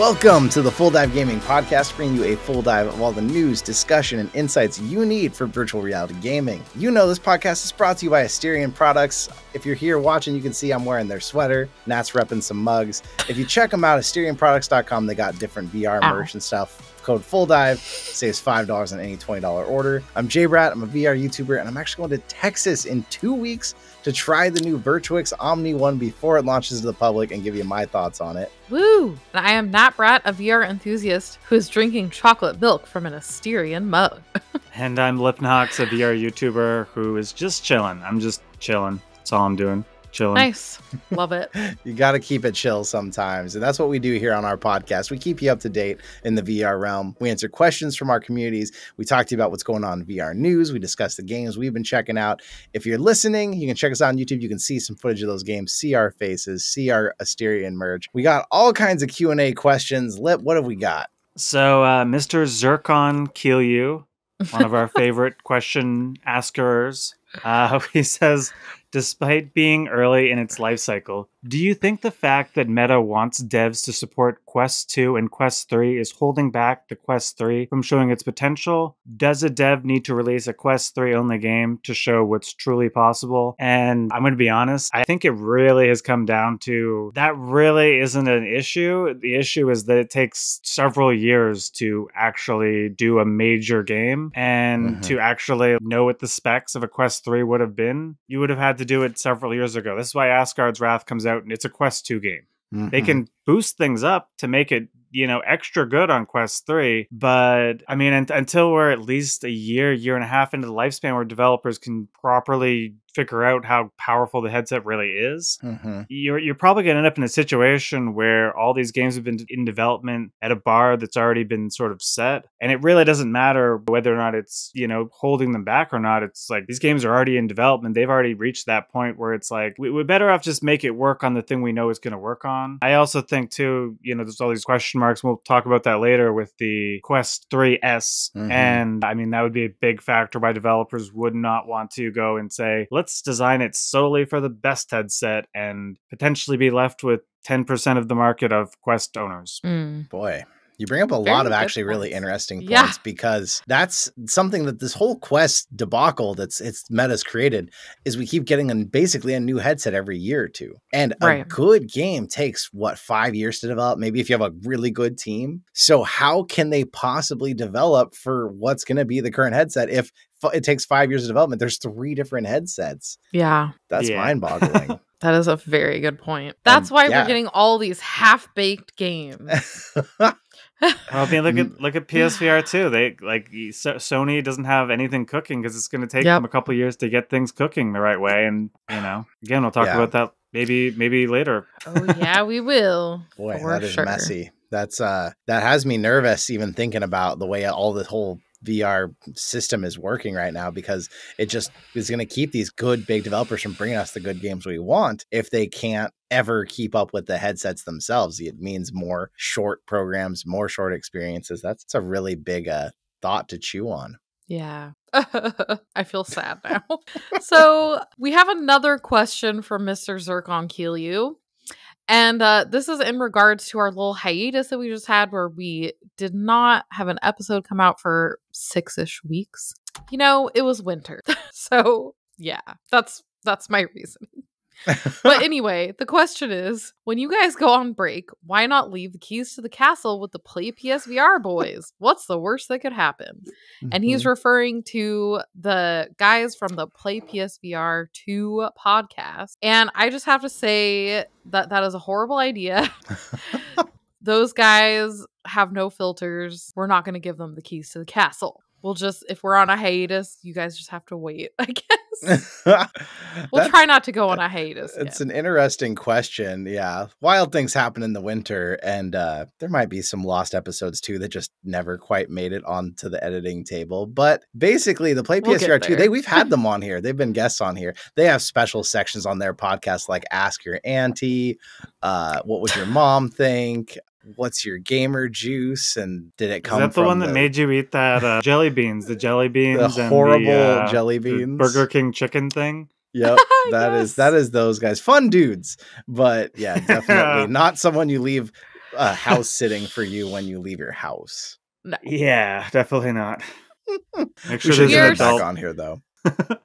Welcome to the Full Dive Gaming Podcast, bringing you a full dive of all the news, discussion, and insights you need for virtual reality gaming. You know, this podcast is brought to you by Asterion Products. If you're here watching, you can see I'm wearing their sweater. Nat's repping some mugs. If you check them out, AsterionProducts.com, they got different VR Ow. merch and stuff. Code Full Dive saves five dollars on any twenty dollar order. I'm Jay Bratt. I'm a VR YouTuber, and I'm actually going to Texas in two weeks to try the new Virtuix Omni One before it launches to the public and give you my thoughts on it. Woo! And I am Nat Bratt, a VR enthusiast who is drinking chocolate milk from an Asterion mug. And I'm Lipnox, a VR YouTuber who is just chilling. I'm just chilling. That's all I'm doing. Chilling. nice. Love it. You got to keep it chill sometimes. And that's what we do here on our podcast. We keep you up to date in the VR realm. We answer questions from our communities. We talk to you about what's going on in VR news. We discuss the games we've been checking out. If you're listening, you can check us out on YouTube. You can see some footage of those games, see our faces, see our Asterion merge. We got all kinds of Q&A questions. Lip, what have we got? So, uh, Mr. Zircon Kielyu, one of our favorite question askers, uh, he says, despite being early in its life cycle, do you think the fact that Meta wants devs to support Quest 2 and Quest 3 is holding back the Quest 3 from showing its potential? Does a dev need to release a Quest 3 only game to show what's truly possible? And I'm going to be honest, I think it really has come down to that really isn't an issue. The issue is that it takes several years to actually do a major game and Mhm. to actually know what the specs of a Quest 3 would have been. You would have had to do it several years ago. This is why Asgard's Wrath comes out and it's a Quest 2 game. They Mhm. can boost things up to make it, you know, extra good on Quest 3. But I mean, un- until we're at least a year, year and a half into the lifespan where developers can properly figure out how powerful the headset really is, Mhm. you're, you're probably going to end up in a situation where all these games have been in development at a bar that's already been sort of set. And it really doesn't matter whether or not it's, you know, holding them back or not. It's like these games are already in development. They've already reached that point where it's like, we, we're better off just make it work on the thing we know it's going to work on. I also think, too, you know, there's all these question marks. We'll talk about that later with the Quest 3S. Mhm. And I mean, that would be a big factor why developers would not want to go and say, let's design it solely for the best headset and potentially be left with 10% of the market of Quest owners. Mm. Boy, you bring up a Very lot of good actually really interesting points Yeah. because that's something that this whole Quest debacle that's it's Meta's created is we keep getting a, basically a new headset every year or two. And a good game takes what 5 years to develop, maybe if you have a really good team. So how can they possibly develop for what's going to be the current headset if f- it takes 5 years of development? There's three different headsets. Yeah, That's Yeah. mind-boggling. that is a very good point. That's why yeah. we're getting all these half-baked games. Well, I mean, look at look at PSVR too. They like so- Sony doesn't have anything cooking because it's going to take Yep. them a couple years to get things cooking the right way. And you know, again, we'll talk Yeah. about that maybe maybe later. oh yeah, we will. Boy, For that is sure. messy. That's uh that has me nervous even thinking about the way all the whole VR system is working right now because it just is going to keep these good big developers from bringing us the good games we want if they can't ever keep up with the headsets themselves. It means more short programs, more short experiences. That's, that's a really big uh thought to chew on. Yeah. I feel sad now. so we have another question from Mr. Zircon Kielyu. And uh, this is in regards to our little hiatus that we just had where we did not have an episode come out for six ish weeks. You know, it was winter. so yeah, that's that's my reasoning. But anyway, the question is when you guys go on break, why not leave the keys to the castle with the Play PSVR boys? What's the worst that could happen? and he's Mhm. referring to the guys from the Play PSVR 2 podcast. And I just have to say that that is a horrible idea. Those guys have no filters. We're not going to give them the keys to the castle. We'll just, if we're on a hiatus, you guys just have to wait, I guess. We'll try not to go on a hiatus. It's again. an interesting question. Yeah. Wild things happen in the winter, and uh, there might be some lost episodes too that just never quite made it onto the editing table. But basically, the Play We'll get PSVR 2, they we've had them on here. They've been guests on here. They have special sections on their podcast like Ask Your Auntie, uh, What Would Your Mom Think? What's your gamer juice? And did it come Is that the from one that made you eat that uh, jelly beans? The jelly beans the and horrible the, uh, jelly the beans? Burger King chicken thing. Yep, that is Yes. that is those guys. Fun dudes, but yeah, definitely not someone you leave uh, house sitting for you when you leave your house. Yeah, definitely not. Make We sure should there's get an Here's- it back adult. on here though.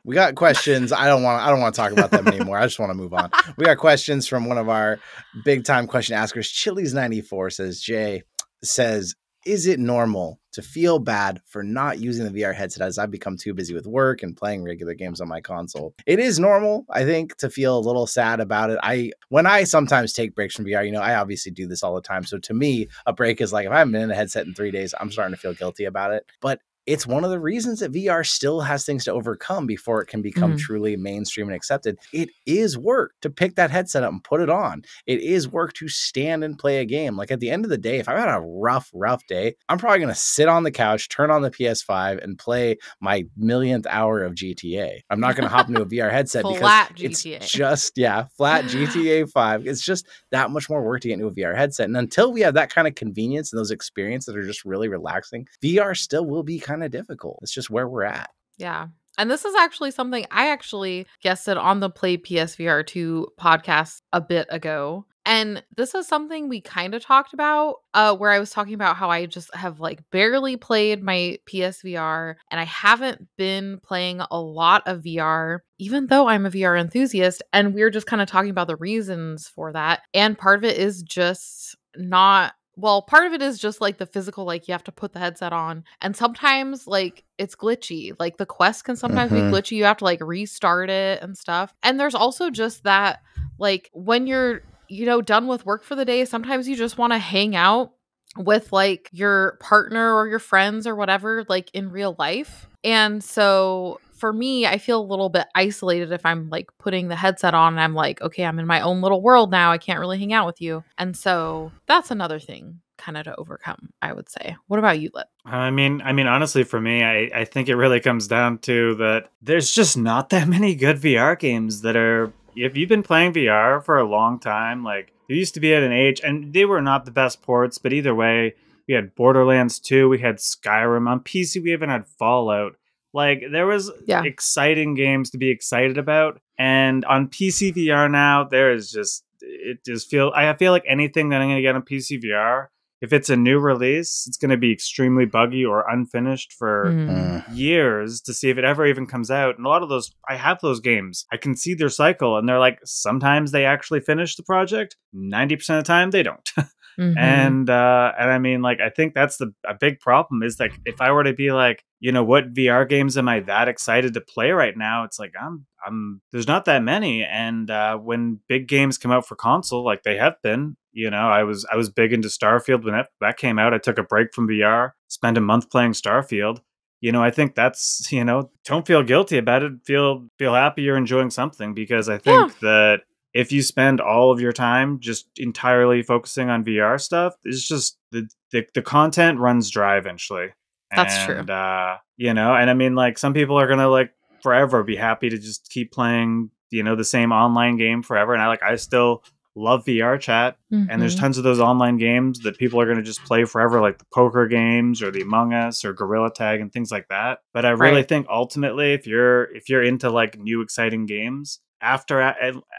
We got questions. I don't want. I don't want to talk about them anymore. I just want to move on. We got questions from one of our big time question askers. Chili's ninety four says Jay says, "Is it normal to feel bad for not using the VR headset as I've become too busy with work and playing regular games on my console?" It is normal, I think, to feel a little sad about it. I when I sometimes take breaks from VR, you know, I obviously do this all the time. So to me, a break is like if I haven't been in a headset in three days, I'm starting to feel guilty about it. But it's one of the reasons that VR still has things to overcome before it can become Mhm. truly mainstream and accepted. It is work to pick that headset up and put it on. It is work to stand and play a game. Like at the end of the day, if I've had a rough, rough day, I'm probably going to sit on the couch, turn on the PS5, and play my millionth hour of GTA. I'm not going to hop into a VR headset because Flat it's just yeah, flat GTA 5. It's just that much more work to get into a VR headset. And until we have that kind of convenience and those experiences that are just really relaxing, VR still will be kind of difficult. It's just where we're at. Yeah. And this is actually something I actually guested on the Play PSVR 2 podcast a bit ago. And this is something we kind of talked about, uh, where I was talking about how I just have like barely played my PSVR and I haven't been playing a lot of VR, even though I'm a VR enthusiast. And we are just kind of talking about the reasons for that. And part of it is just not well, part of it is just like the physical, like you have to put the headset on. And sometimes, like, it's glitchy. Like, the quest can sometimes Mhm. be glitchy. You have to, like, restart it and stuff. And there's also just that, like, when you're, you know, done with work for the day, sometimes you just want to hang out with, like, your partner or your friends or whatever, like, in real life. And so for me, I feel a little bit isolated if I'm like putting the headset on and I'm like, okay, I'm in my own little world now. I can't really hang out with you. And so that's another thing kind of to overcome, I would say. What about you, Lip? I mean, I mean, honestly, for me, I, I think it really comes down to that there's just not that many good VR games that are. If you've been playing VR for a long time, like you used to be at an age, and they were not the best ports, but either way, we had Borderlands 2, we had Skyrim on PC, we even had Fallout. Like there was Yeah. exciting games to be excited about, and on PC VR now, there is just it just feel I feel like anything that I'm gonna get on PC VR if it's a new release, it's going to be extremely buggy or unfinished for Mm. Mm. years to see if it ever even comes out. And a lot of those, I have those games. I can see their cycle, and they're like sometimes they actually finish the project. Ninety percent of the time, they don't. Mhm. and uh, and I mean, like I think that's the a big problem is like if I were to be like, you know, what VR games am I that excited to play right now? It's like I'm I'm there's not that many, and uh, when big games come out for console, like they have been, you know, I was I was big into Starfield when that that came out. I took a break from VR, spent a month playing Starfield. You know, I think that's you know, don't feel guilty about it. Feel feel happy you're enjoying something because I think that if you spend all of your time just entirely focusing on VR stuff, it's just the the, the content runs dry eventually. That's true. Uh, you know, and I mean, like some people are gonna like forever be happy to just keep playing, you know, the same online game forever. And I like, I still love VR chat, and there's Mhm. tons of those online games that people are gonna just play forever, like the poker games or the Among Us or Gorilla Tag and things like that. But I really Right. think ultimately, if you're if you're into like new exciting games, after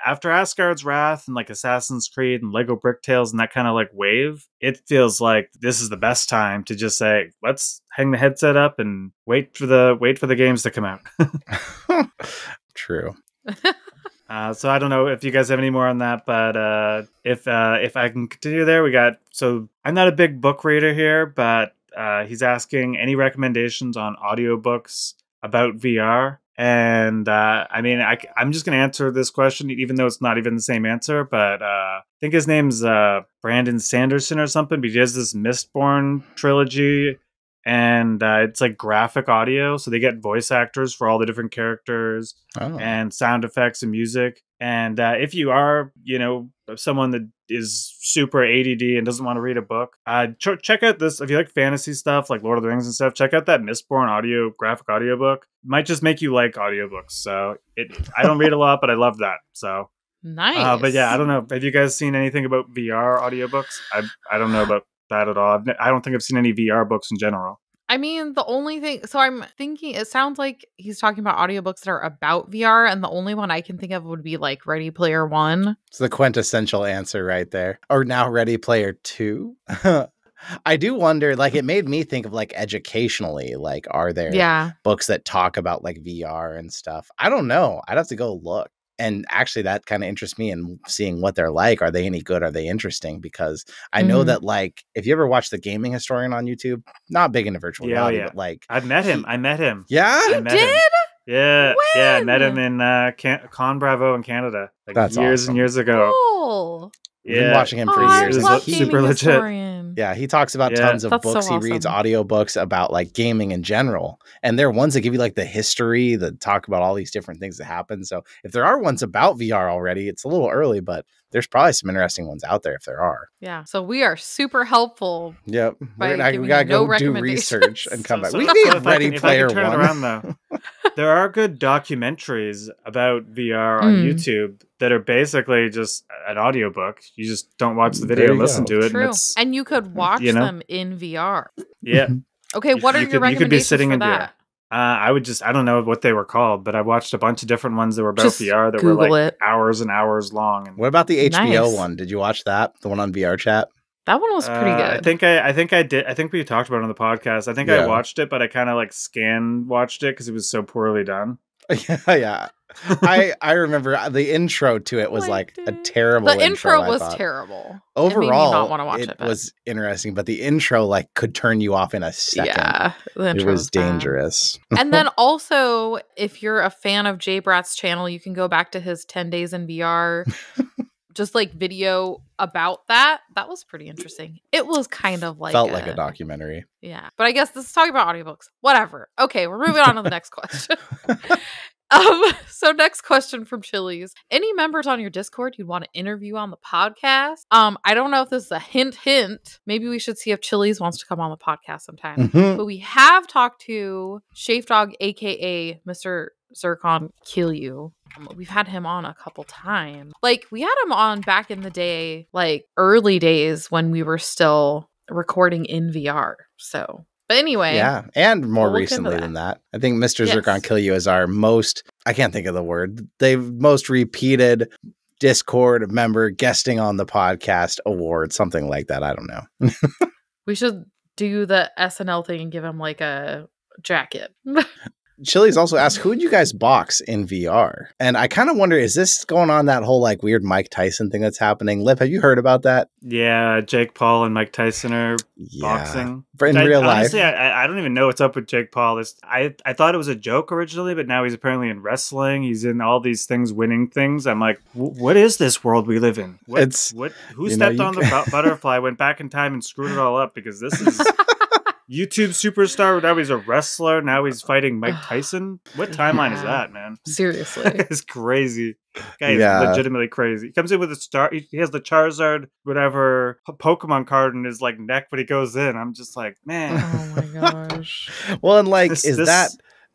after Asgard's Wrath and like Assassin's Creed and Lego Bricktales and that kind of like wave, it feels like this is the best time to just say, let's hang the headset up and wait for the wait for the games to come out. True. Uh, so I don't know if you guys have any more on that, but uh, if uh, if I can continue there, we got. So I'm not a big book reader here, but uh, he's asking any recommendations on audiobooks about VR. And uh, I mean, I, am just going to answer this question, even though it's not even the same answer. But uh, I think his name's uh, Brandon Sanderson or something. But he has this Mistborn trilogy, and uh, it's like graphic audio. So they get voice actors for all the different characters Oh. and sound effects and music. And uh, if you are, you know, someone that is super ADD and doesn't want to read a book, uh, ch- check out this. If you like fantasy stuff, like Lord of the Rings and stuff, check out that Mistborn audio graphic audiobook. Might just make you like audiobooks. So it, I don't read a lot, but I love that. So, nice. uh, but yeah, I don't know. Have you guys seen anything about VR audiobooks? I I don't know about that at all. I've, I don't think I've seen any VR books in general. I mean, the only thing, so I'm thinking, it sounds like he's talking about audiobooks that are about VR, and the only one I can think of would be like Ready Player One. It's the quintessential answer right there. Or now Ready Player 2. I do wonder, like, it made me think of like educationally, like, are there Yeah. books that talk about like VR and stuff? I don't know. I'd have to go look. And actually, that kind of interests me in seeing what they're like. Are they any good? Are they interesting? Because I know Mhm. that, like, if you ever watch the Gaming Historian on YouTube, not big into virtual Yeah, reality, yeah. but like, i've met him. I met him. yeah, I You met did? him. Yeah, yeah. I met him in uh, Can- Con Bravo in Canada, like That's years awesome. and years ago. Cool. I've been Yeah, watching him for oh, years. I love he- super Gaming legit. Historian. Yeah, he talks about Yeah. tons of That's so books. He reads awesome. audiobooks about like gaming in general. And there are ones that give you like the history that talk about all these different things that happen. So if there are ones about VR already, it's a little early, but there's probably some interesting ones out there if there are. Yeah. So we are super helpful. Yep. By We're gonna- we gotta no go do research and come So- back. so- we so need if I Ready can- if I Player can turn it One. around, though, there are good documentaries about VR on Mm. YouTube that are basically just an audiobook. You just don't watch the video, you listen go. to it, True. and it's And you could watch you know? them in VR. yeah. Okay, You- what are you your could- you could be recommendations sitting for in VR. Uh, I would just I don't know what they were called, but I watched a bunch of different ones that were about Just VR that were Google like it. hours and hours long. And What about the HBO Nice. one? Did you watch that? The one on VR chat? That one was pretty Uh, good. I think I, I think I did. I think we talked about it on the podcast. I think Yeah. I watched it, but I kind of like scan watched it because it was so poorly done. yeah, yeah. I I remember uh, the intro to it was like Liked a terrible. the intro I was terrible. Overall, it made me not want to watch it. it was interesting, but the intro like could turn you off in a second. yeah, the it intro was dangerous. and then also, if you're a fan of Jay Bratt's channel, you can go back to his 10 days in VR, just like video about that. That was pretty interesting. It was kind of like Felt like a documentary. Yeah. But I guess this is talking about audiobooks. Whatever. Okay, we're moving on to the next question. um, so next question from Chili's. Any members on your Discord you'd want to interview on the podcast? Um, I don't know if this is a hint hint. Maybe we should see if Chili's wants to come on the podcast sometime. Mhm. But we have talked to Shafe Dog, aka Mr. Zircon Kill You. Um, We've had him on a couple times. Like we had him on back in the day, like early days when we were still recording in VR. So, but anyway, Yeah, and more We'll recently that. than that, I think Mr. Yes. Zircon Kill You is our most. I can't think of the word. They've most repeated Discord member guesting on the podcast award, something like that. I don't know. we should do the SNL thing and give him like a jacket. Chili's also asked, "Who would you guys box in VR?" And I kind of wonder, is this going on that whole like weird Mike Tyson thing that's happening? Lip, have you heard about that? Yeah, Jake Paul and Mike Tyson are Yeah, boxing. In I- real life. honestly, I, I don't even know what's up with Jake Paul. I I thought it was a joke originally, but now he's apparently in wrestling. He's in all these things, winning things. I'm like, what is this world we live in? What, It's- what? Who know, stepped you on the butterfly, went back in time, and screwed it all up? Because this is YouTube superstar. Now he's a wrestler. Now he's fighting Mike Tyson. What timeline is that, man? Seriously. it's crazy. Guy is Yeah. legitimately crazy. He comes in with a star. He he has the Charizard, whatever Pokemon card in his like neck, but he goes in. I'm just like, man, oh my gosh. well, and like, This- is this- that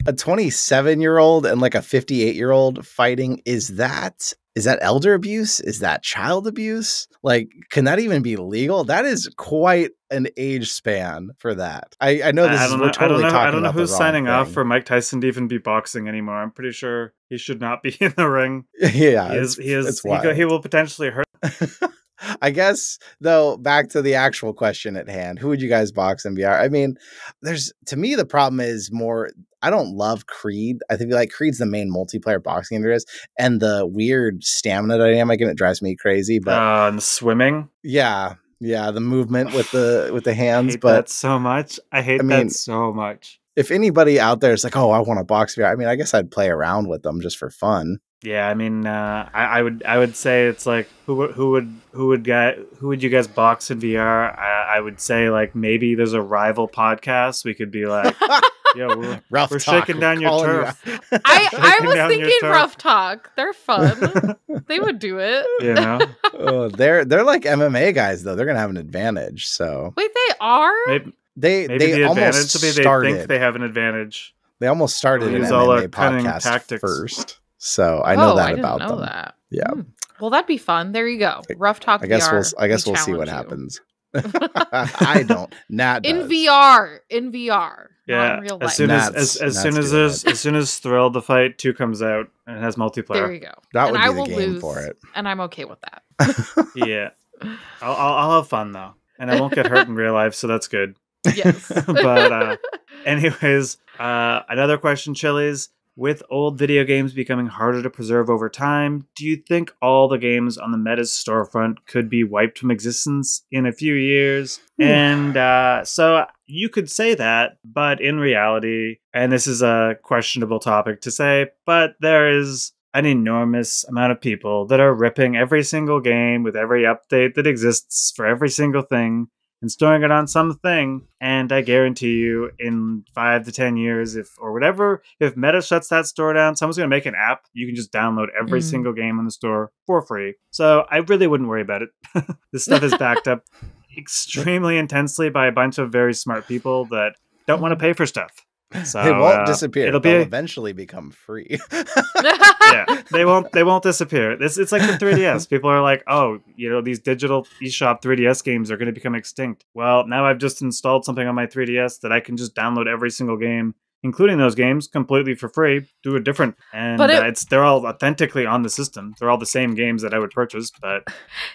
a 27 year old and like a 58 year old fighting? Is that is that elder abuse? Is that child abuse? Like, can that even be legal? That is quite an age span for that. I, I know this I is don't we're know. totally I don't know. talking I don't know who's signing off for Mike Tyson to even be boxing anymore. I'm pretty sure he should not be in the ring. yeah, he is. He is. He, go, he will potentially hurt. I guess though, back to the actual question at hand, who would you guys box in VR? I mean, there's to me the problem is more I don't love Creed. I think like Creed's the main multiplayer boxing game there is, and the weird stamina dynamic and it drives me crazy. But uh, and the swimming. yeah, yeah, the movement with the with the hands. But so much. I hate I mean, that so much. if anybody out there is like, oh, I want to box VR, I mean, I guess I'd play around with them just for fun. Yeah, I mean, uh, I, I would, I would say it's like who, would- who would, who would guy, who would you guys box in VR? I, I would say like maybe there's a rival podcast. We could be like, yo, we're, Rough we're talk, shaking down your calling you turf. out. I, I was thinking Ruff Talk. They're fun. they would do it. you know, oh, they're they're like MMA guys though. They're gonna have an advantage. So Wait, they are? maybe, they maybe they the advantage almost will be they started. think they have an advantage. They almost started an all our MMA podcast tactics. first, so I know oh, that I didn't about know them. that. Yeah. Hmm. Well, that'd be fun. There you go. Ruff Talk. I guess VR. we'll I guess We we'll see what you. happens. I don't. Nat in. VR. In VR. Yeah, in real as life. soon as That's- as, as soon as doing there's as soon as Thrill the Fight two comes out and it has multiplayer. there you go. That and would I be the will game lose, for it. and I'm okay with that. yeah, I'll, I'll I'll have fun though, and I won't get hurt in real life, so that's good. Yes. but uh, anyways, uh, another question, Chili's. With old video games becoming harder to preserve over time, do you think all the games on the Meta's storefront could be wiped from existence in a few years? Ooh. And uh, so you could say that, but in reality, and this is a questionable topic to say, but there is an enormous amount of people that are ripping every single game with every update that exists for every single thing and storing it on something. And I guarantee you, in five to ten years, if or whatever, if Meta shuts that store down, someone's going to make an app. You can just download every Mm. single game in the store for free. So I really wouldn't worry about it. this stuff is backed up extremely intensely by a bunch of very smart people that don't want to pay for stuff. So it won't uh, disappear. It'll They'll be eventually become free. yeah, they won't they won't disappear. This it's like the 3DS. People are like, oh, you know, these digital eShop 3DS games are going to become extinct. Well, now I've just installed something on my 3DS that I can just download every single game, including those games, completely for free. Do it different, and But it- uh, it's they're all authentically on the system. They're all the same games that I would purchase, but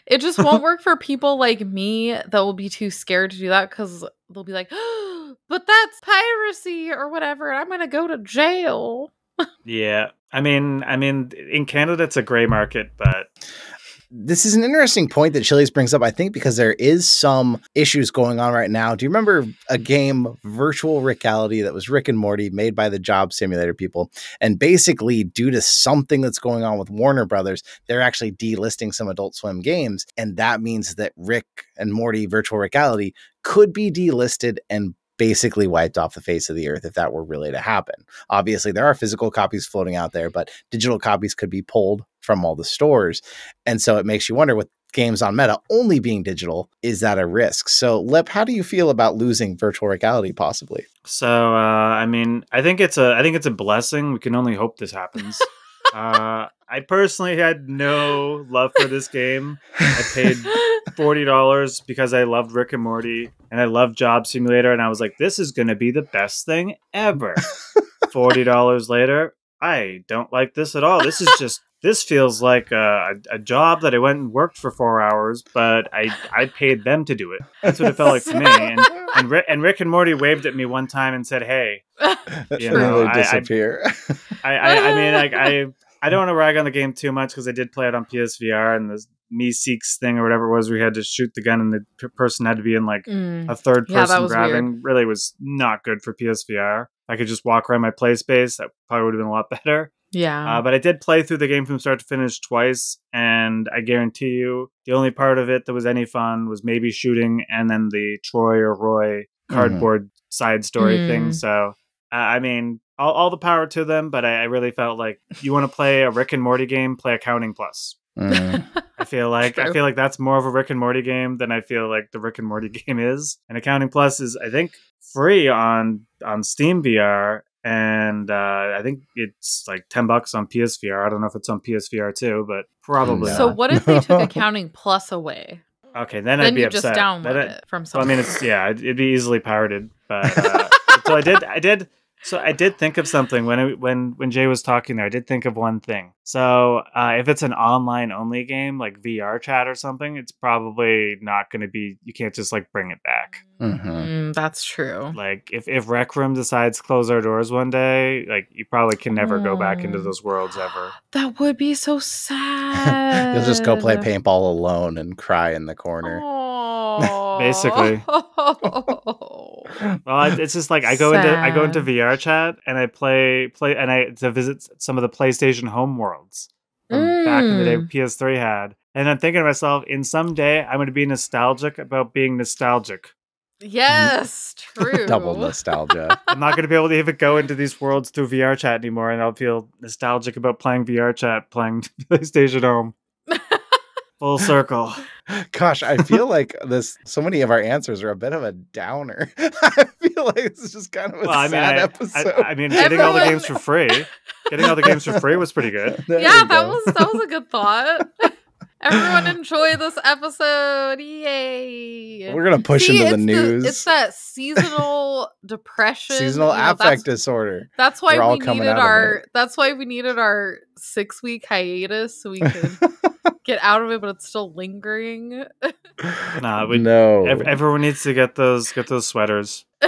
it just won't work for people like me that will be too scared to do that because they'll be like, but that's piracy or whatever. I'm going to go to jail. yeah. I mean, I mean, in Canada it's a gray market, but this is an interesting point that Chili's brings up, I think, because there is some issues going on right now. Do you remember a game, Virtual Reality, that was Rick and Morty, made by the Job Simulator people? And basically, due to something that's going on with Warner Brothers, they're actually delisting some Adult Swim games. And that means that Rick and Morty Virtual Reality could be delisted and basically wiped off the face of the earth if that were really to happen. Obviously, there are physical copies floating out there, but digital copies could be pulled from all the stores. And so it makes you wonder with games on Meta only being digital, is that a risk? So, Lip, how do you feel about losing virtual reality possibly? So uh, I mean, I think it's a I think it's a blessing. We can only hope this happens. uh, I personally had no love for this game. I paid forty dollars because I loved Rick and Morty and I loved Job Simulator, and I was like, this is gonna be the best thing ever. Forty dollars later, I don't like this at all. This is just this feels like a, a job that I went and worked for four hours, but I I paid them to do it. That's what it felt like to me. And and Rick, and Rick and Morty waved at me one time and said, "Hey, you know, I- I- disappear. I I, I mean like I I don't want to rag on the game too much because I did play it on PSVR and the Meeseeks thing or whatever it was, where you had to shoot the gun and the p- person had to be in like Mm. a third person was grabbing. Really was not good for PSVR. I could just walk around my play space. That probably would have been a lot better. Yeah. Uh, but I did play through the game from start to finish twice, and I guarantee you, the only part of it that was any fun was maybe shooting, and then the Troy or Roy cardboard side story Mm. thing. So, I mean, all, all the power to them, but I, I really felt like you want to play a Rick and Morty game, play Accounting Plus. Mm. I feel like I feel like that's more of a Rick and Morty game than I feel like the Rick and Morty game is. And Accounting Plus is, I think, free on on Steam VR, and uh, I think it's like ten bucks on PSVR. I don't know if it's on PSVR too, but probably. No. so not. what if they took accounting plus away? okay, then, I'd be you upset. just download Then I- it from So I mean, it's yeah, it'd it'd be easily pirated. But uh, so I did, I did. So I did think of something when I, when when Jay was talking there. I did think of one thing. So uh, if it's an online only game like VR chat or something, it's probably not going to be. You can't just like bring it back. Mhm. Mm, that's true. Like if if Rec Room decides to close our doors one day, like you probably can never go back into Oh. those worlds ever. That would be so sad. You'll just go play paintball alone and cry in the corner. Aw. Basically. Well, I- it's just like I go into I go into VR chat and I play play and I to visit some of the PlayStation home worlds from back in the day Mm. PS3 had. And I'm thinking to myself, in some day I'm going to be nostalgic about being nostalgic. yes, true. Double nostalgia. I'm not going to be able to even go into these worlds through VR chat anymore, and I'll feel nostalgic about playing VR chat, playing PlayStation Home. Full circle. Gosh, I feel like this. So many of our answers are a bit of a downer. I feel like this is just kind of a Well, I mean, sad I, episode. I, I mean, getting all the games for free, getting all the games for free was pretty good. There yeah, that go. was that was a good thought. Everyone enjoy this episode. Yay. We're gonna push See, into the it's news. it's that seasonal depression. Seasonal you know, affect that's, disorder. that's why We're we needed our that's why we needed our six week hiatus so we could get out of it, but it's still lingering. Nah, we, no, ev- everyone needs to get those get those sweaters.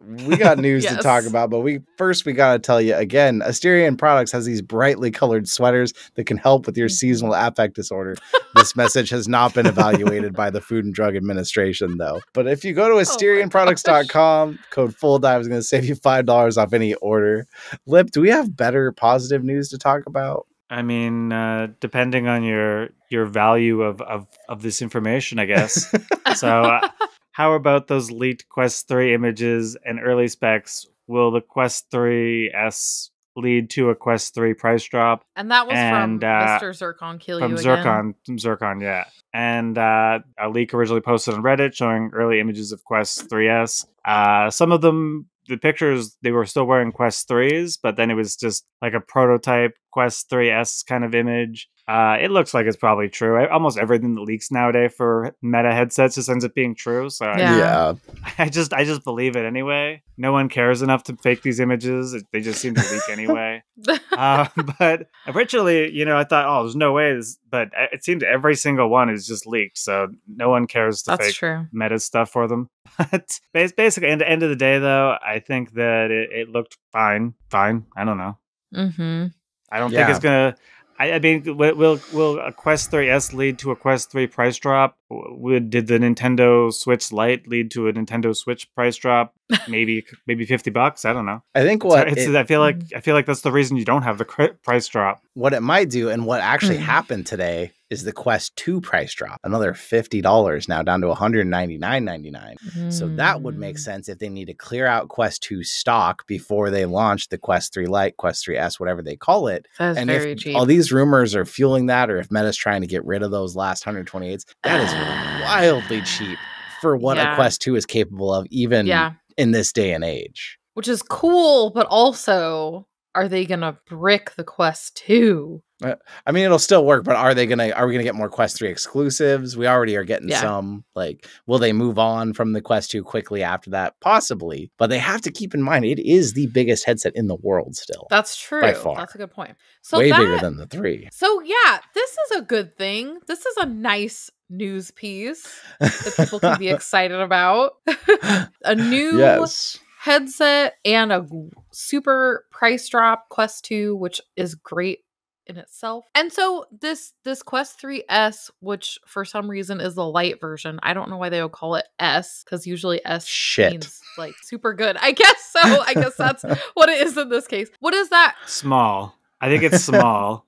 we got news to talk about, but we first we gotta tell you again. Asterion Products has these brightly colored sweaters that can help with your Mhm. seasonal affect disorder. this message has not been evaluated by the Food and Drug Administration, though. But if you go to Oh my AsterionProducts.com, code Full Dive is going to save you five dollars off any order. Lip, do we have better positive news to talk about? I mean, uh, depending on your your value of, of, of this information, I guess. so, uh, how about those leaked Quest 3 images and early specs? Will the Quest 3S lead to a Quest 3 price drop and that was And, from uh, Mr. Zircon Kill from You Zircon? From Zircon, yeah. And uh, a leak originally posted on Reddit showing early images of Quest 3S. Uh, some of them, the pictures, they were still wearing Quest 3s, but then it was just like a prototype Quest 3S kind of image. Uh, it looks like it's probably true. I- Almost everything that leaks nowadays for Meta headsets just ends up being true. So I- Yeah. I just I just believe it anyway. No one cares enough to fake these images. It- They just seem to leak anyway. uh, but originally, you know, I thought, oh, there's no way. This, but it seems every single one is just leaked, so no one cares to That's fake true. meta stuff for them. But basically, at the end of the day, though, I think that it, it looked fine. Fine. I don't know. Mm-hmm. I don't Yeah. think it's gonna. I, I mean, will, will a Quest 3S lead to a Quest 3 price drop? Would did the Nintendo Switch Lite lead to a Nintendo Switch price drop? Maybe maybe fifty bucks. I don't know. I think what it's, it, I feel like Mm. I feel like that's the reason you don't have the price drop. what it might do, and what actually Mhm. happened today is the Quest Two price drop, another fifty dollars now down to one hundred ninety nine ninety nine. So that would make Mm. sense if they need to clear out Quest 2 stock before they launch the Quest 3 Lite, Quest 3S, whatever they call it. That is and very if cheap. all these rumors are fueling that, or if Meta's trying to get rid of those last 128s, that is wildly cheap for what Yeah. a Quest 2 is capable of, even yeah, in this day and age. which is cool, but also, are they gonna brick the Quest 2? Uh, I mean, it'll still work, but are they gonna? Are we gonna get more Quest Three exclusives? We already are getting Yeah. some. Like, will they move on from the Quest Two quickly after that? Possibly, but they have to keep in mind it is the biggest headset in the world still, That's true. By far. That's a good point. So way that, bigger than the three. So yeah, this is a good thing. This is a nice news piece that people can be excited about. a new yes, headset and a super price drop Quest 2 which is great in itself. And so this this Quest 3S which for some reason is the light version. I don't know why they would call it S cuz usually S Shit. means like super good. I guess so. I guess that's what it is in this case. What is that? Small. I think it's small.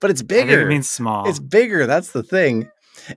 but it's I think bigger. it means small. It's bigger. That's the thing.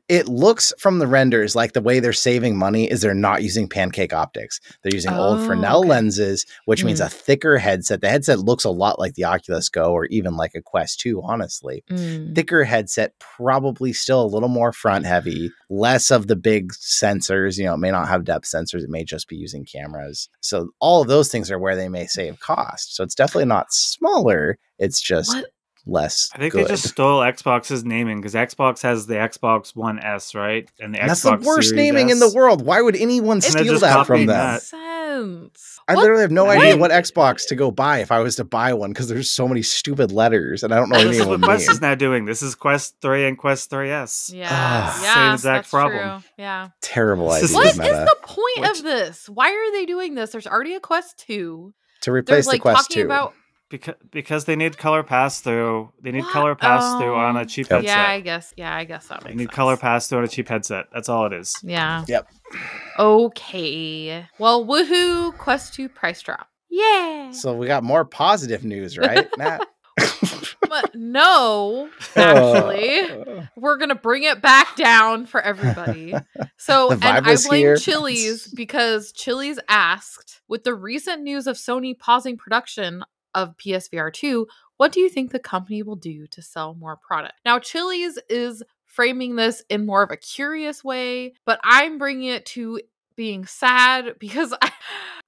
It looks from the renders like the way they're saving money is they're not using pancake optics. They're using old Oh, Fresnel okay. lenses, which means Mm. a thicker headset. The headset looks a lot like the Oculus Go or even like a Quest 2, honestly. Mm. Thicker headset, probably still a little more front heavy, less of the big sensors. You know, it may not have depth sensors, it may just be using cameras. So, all of those things are where they may save cost. So, it's definitely not smaller, it's just What? Less. I think good. they just stole Xbox's naming because Xbox has the Xbox One S, right? And the And that's Xbox the worst Series naming in the world. Why would anyone It's- they're steal that from them? that. sense. I What? literally have no What? idea what Xbox to go buy if I was to buy one because there's so many stupid letters and I don't know what This is anyone what Quest is now doing. This is Quest 3 and Quest 3S. Yeah, Ah. yeah, Same exact problem. True. Yeah. Terrible This idea. is- What is Meta. the point Which- of this? Why are they doing this? There's already a Quest 2. to They're replace the like Quest talking 2. about Because because they need color pass through. They need What? color pass through on Oh. a cheap Yep. headset. Yeah, I guess. Yeah, I guess that They makes need sense. color pass through on a cheap headset. That's all it is. Yeah. Yep. Okay. Well, woohoo! Quest 2 price drop. Yeah. So we got more positive news, right, Nat? but no, actually. Uh, we're gonna bring it back down for everybody. So, and I blame here. Chili's because Chili's asked, with the recent news of Sony pausing production of PSVR 2, what do you think the company will do to sell more product? Now, Chili's is framing this in more of a curious way, but I'm bringing it to being sad because I,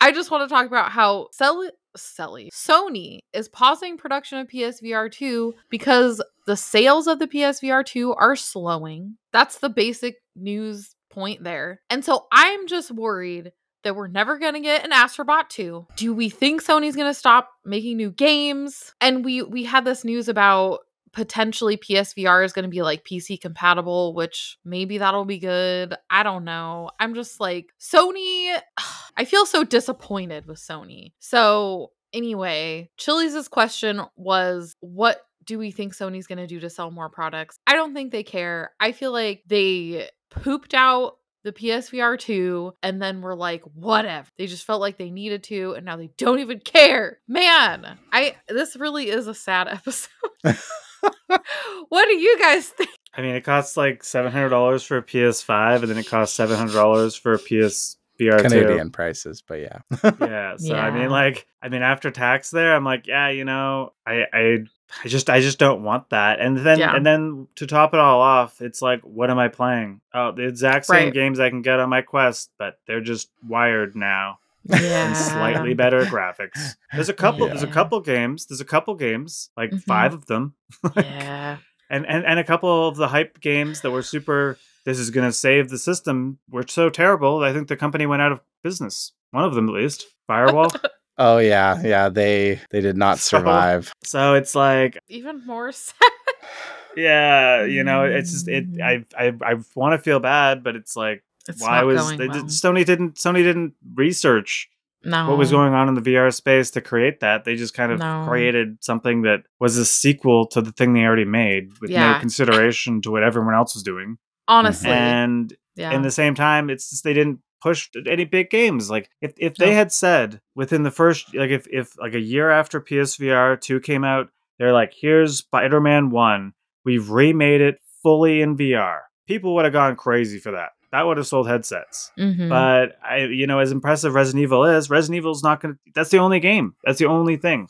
I just want to talk about how sell, silly. Sony is pausing production of PSVR 2 because the sales of the PSVR 2 are slowing. That's the basic news point there. And so I'm just worried that we're never going to get an Astrobot 2. Do we think Sony's going to stop making new games? And we we had this news about potentially PSVR is going to be like PC compatible, which maybe that'll be good. I don't know. I'm just like Sony I feel so disappointed with Sony. So, anyway, Chili's question was what do we think Sony's going to do to sell more products? I don't think they care. I feel like they pooped out the PSVR 2 and then were like whatever. They just felt like they needed to and now they don't even care. Man, I this really is a sad episode. what do you guys think? I mean, it costs like seven hundred dollars for a PS5, and then it costs seven hundred dollars for a PSVR Canadian prices, but yeah. yeah. So I mean, like, I mean, after tax, there, I'm like, yeah, you know, I, I, I just, I just don't want that. And then, Yeah. and then to top it all off, it's like, what am I playing? Oh, the exact same Right. games I can get on my Quest, but they're just wired now Yeah. and slightly better graphics. There's a couple. There's a couple games. There's a couple games, like Mhm. five of them. Yeah. and, and and a couple of the hype games that were super this is going to save the system were so terrible i think the company went out of business one of them at least firewall Oh yeah, yeah. They they did not survive. so it's like Even more sad. yeah you know it's just it i mm. i, I want to feel bad but it's like It's why was they well. did, sony didn't sony didn't research no. what was going on in the VR space to create that. They just kind of No. created something that was a sequel to the thing they already made with Yeah. no consideration to what everyone else was doing. Honestly. And yeah. in the same time it's just they didn't push any big games like if, if they No. had said within the first like if, if like a year after psvr 2 came out they're like here's spider-man 1 we've remade it fully in vr people would have gone crazy for that that would have sold headsets Mhm. but i you know as impressive resident evil is resident evil's not gonna that's the only game that's the only thing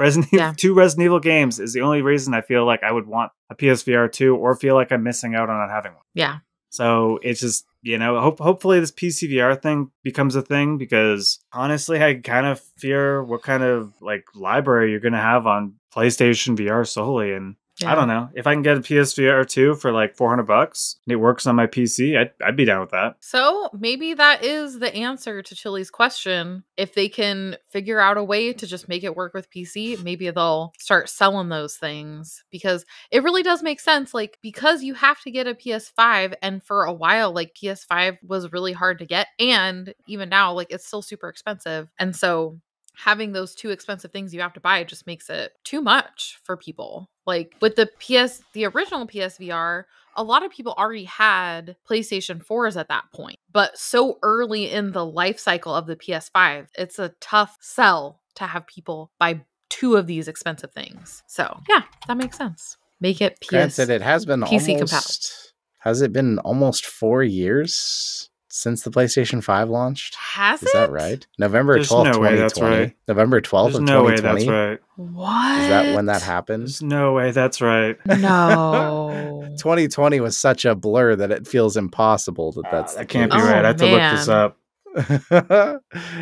Resident Evil, Yeah. two Resident Evil games is the only reason I feel like I would want a PSVR 2 or feel like I'm missing out on not having one. yeah. So it's just you know, hope hopefully this PCVR thing becomes a thing because honestly, I kind of fear what kind of like library you're gonna have on PlayStation VR solely, and yeah. I don't know if I can get a PSVR two for like 400 bucks and it works on my PC, I'd I'd be down with that. So maybe that is the answer to Chili's question. If they can figure out a way to just make it work with PC, maybe they'll start selling those things because it really does make sense. Like, because you have to get a PS5, and for a while, like PS5 was really hard to get. And even now, like, it's still super expensive. And so having those two expensive things you have to buy just makes it too much for people. Like with the PS, the original PSVR, a lot of people already had PlayStation 4s at that point, but so early in the life cycle of the PS5, it's a tough sell to have people buy two of these expensive things. So, yeah, that makes sense. Make it PS. Granted, it has been PC compatible. almost. Has it been almost four years since the PlayStation Five launched? Has Is it? that right? November There's twelfth, no way that's right. November twelfth There's of no way twenty that's twenty. right. What? Is that when that happened? There's no way that's right. No. 2020 was such a blur that it feels impossible that that's Uh, the that can't be case. right. I Oh, have to look this up.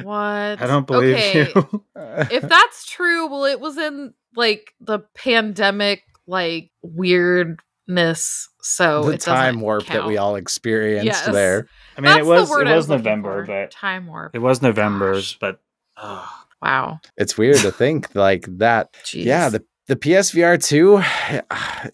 what? I don't believe okay. you. if that's true, well, it was in like the pandemic, like weirdness. So the it time warp that we all experienced Yes. there. I mean, That's it was it I was November, for. but time warp. it was November's, Gosh. but oh, Wow. It's weird to think like that. Jeez. Yeah, the the PSVR 2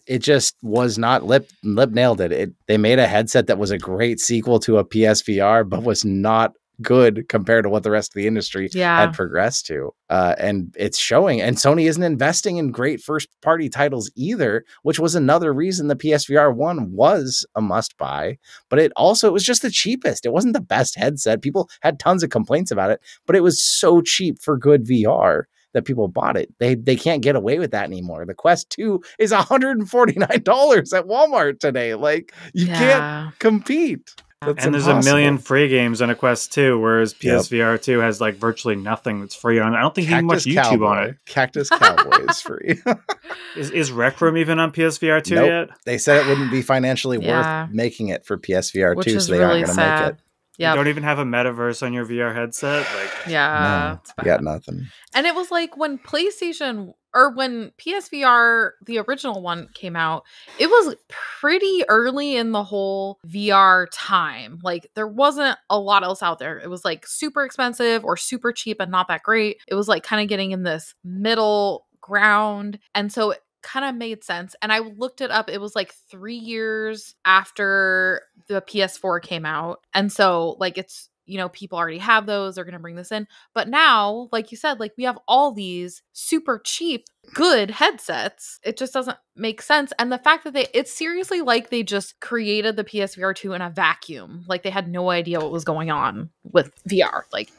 it just was not lip lip nailed it. it. They made a headset that was a great sequel to a PSVR but was not good compared to what the rest of the industry yeah. had progressed to. Uh, and it's showing. And Sony isn't investing in great first party titles either, which was another reason the PSVR 1 was a must buy. But it also it was just the cheapest. It wasn't the best headset. People had tons of complaints about it, but it was so cheap for good VR that people bought it. They they can't get away with that anymore. The Quest 2 is $149 at Walmart today. Like you can't compete. That's and there's a million free games on a Quest 2, whereas Yep. PSVR 2 has like virtually nothing that's free on. it. I don't think you can watch Cactus YouTube Cowboy. on it. Cactus Cowboy is free. Is is Rec Room even on PSVR 2 Nope. yet? They said it wouldn't be financially Yeah. worth making it for PSVR Which 2, so they really aren't going to make sad. it. You don't even have a metaverse on your VR headset. Like, Yeah. no, it's bad. got nothing. And it was like when PlayStation or when PSVR, the original one came out, it was pretty early in the whole VR time. Like there wasn't a lot else out there. It was like super expensive or super cheap and not that great. It was like kind of getting in this middle ground. And so it kind of made sense. And I looked it up. It was like three years after the PS4 came out. And so like it's you know, people already have those, they're going to bring this in. But now, like you said, like we have all these super cheap, good headsets. It just doesn't make sense. And the fact that they, it's seriously like they just created the PSVR 2 in a vacuum. Like they had no idea what was going on with VR. Like,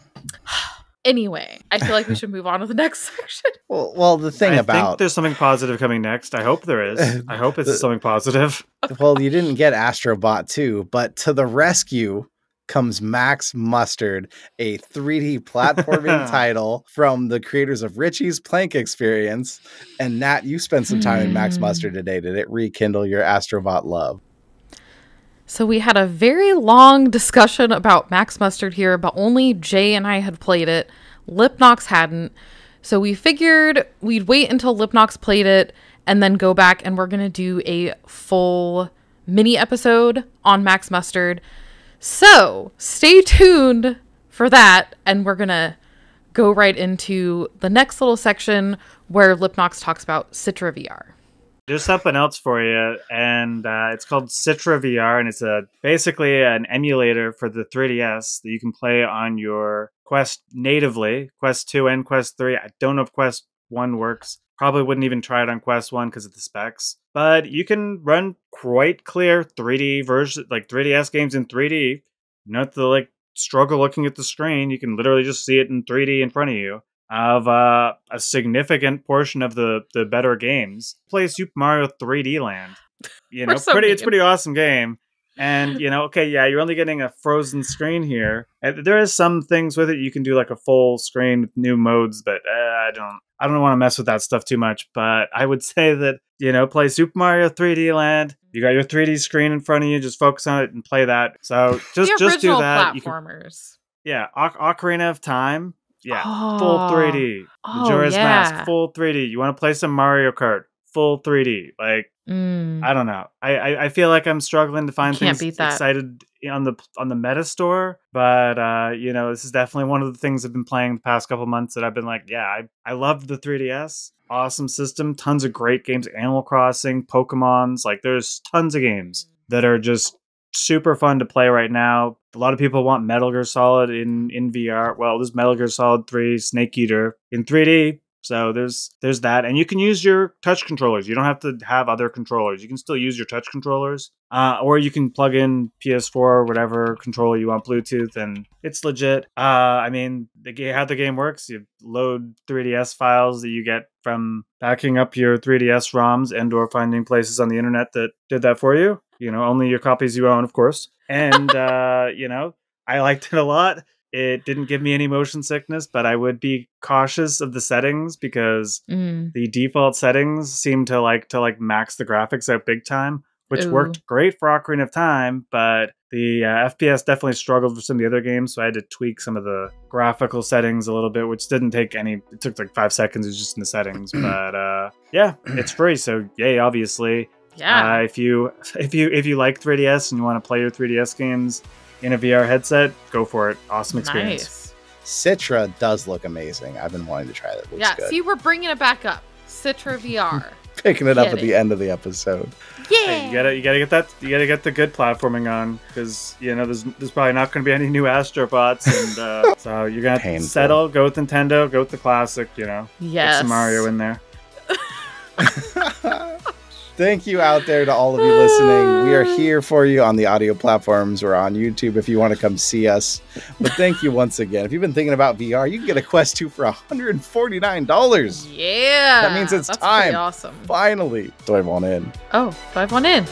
anyway, I feel like we should move on to the next section. Well, well, the thing I about think there's something positive coming next. I hope there is. I hope it's something positive. well, you didn't get Astrobot 2, but to the rescue comes Max Mustard, a 3D platforming title from the creators of Richie's Plank Experience. And Nat, you spent some time in Max Hmm. Mustard today. Did it rekindle your Astrobot love? So we had a very long discussion about Max Mustard here, but only Jay and I had played it. Lipnox hadn't. So we figured we'd wait until Lipnox played it and then go back and we're going to do a full mini episode on Max Mustard. So stay tuned for that and we're to go right into the next little section where Lipnox talks about Citra VR. There's something else for you, and uh, it's called Citra VR, and it's a basically an emulator for the 3DS that you can play on your Quest natively, Quest 2 and Quest 3. I don't know if Quest 1 works. Probably wouldn't even try it on Quest 1 because of the specs. But you can run quite clear 3D version, like 3DS games in 3D. Not the like struggle looking at the screen. You can literally just see it in 3D in front of you of uh, a significant portion of the the better games. Play Super Mario 3D Land. You know, so pretty. It's pretty awesome game. And you know, okay, yeah, you're only getting a frozen screen here. And there is some things with it you can do like a full screen with new modes, but uh, I don't. I don't want to mess with that stuff too much. But I would say that you know, play Super Mario 3D Land. You got your 3D screen in front of you. Just focus on it and play that. So just just do that. You can, platformers. yeah, Oc- Ocarina of Time. Yeah, Oh. full 3D. Oh, Majora's yeah. Mask, full 3D. You want to play some Mario Kart, full 3D. Like Mm. I don't know. I I, I feel like I'm struggling to find Can't things excited on the on the Meta Store, but uh, you know this is definitely one of the things I've been playing the past couple months that I've been like, yeah, I I love the 3DS. Awesome system, tons of great games, Animal Crossing, Pokemon's. Like there's tons of games that are just super fun to play right now. A lot of people want Metal Gear Solid in in VR. Well, there's Metal Gear Solid 3 Snake Eater in 3D. So there's there's that, and you can use your touch controllers. You don't have to have other controllers. You can still use your touch controllers, uh, or you can plug in PS4 or whatever controller you want Bluetooth, and it's legit. Uh, I mean, the ga- how the game works: you load 3DS files that you get from backing up your 3DS ROMs and/or finding places on the internet that did that for you. You know, only your copies you own, of course. And uh, you know, I liked it a lot. It didn't give me any motion sickness, but I would be cautious of the settings because Mm. the default settings seem to like to like max the graphics out big time, which Ooh. worked great for Ocarina of Time, but the uh, FPS definitely struggled with some of the other games, so I had to tweak some of the graphical settings a little bit, which didn't take any. It took like five seconds, it was just in the settings, but uh, yeah, it's free, so yay! Obviously, Yeah. uh, if you if you if you like 3DS and you want to play your 3DS games in a VR headset, go for it. Awesome experience. nice. Citra does look amazing. I've been wanting to try that. Looks Yeah. good. See, we're bringing it back up. Citra VR. Picking it up Get at the end of the episode. yeah. Hey, you gotta you gotta get that you gotta get the good platforming on because you know there's there's probably not going to be any new Astrobots and uh, so you're gonna have to Painful. settle go with Nintendo go with the classic you know yes. get some Mario in there. Thank you out there to all of you listening. We are here for you on the audio platforms. We're on YouTube if you want to come see us. But thank you once again. If you've been thinking about VR, you can get a Quest 2 for $149. Yeah. That means it's That's time. Awesome. Finally. I want in? Oh, have one in?